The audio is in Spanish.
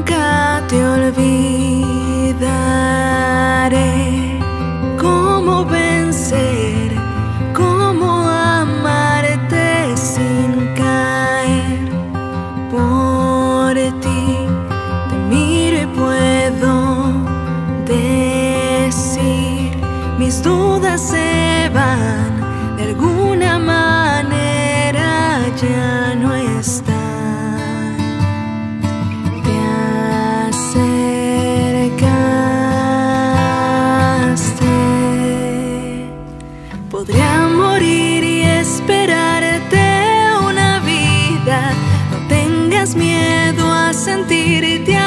nunca te olvidaré. ¿Cómo vencer? ¿Cómo amarte sin caer? Por ti te miro y puedo decir, mis dudas se van de alguna manera ya. Podría morir y esperarte una vida. No tengas miedo a sentirte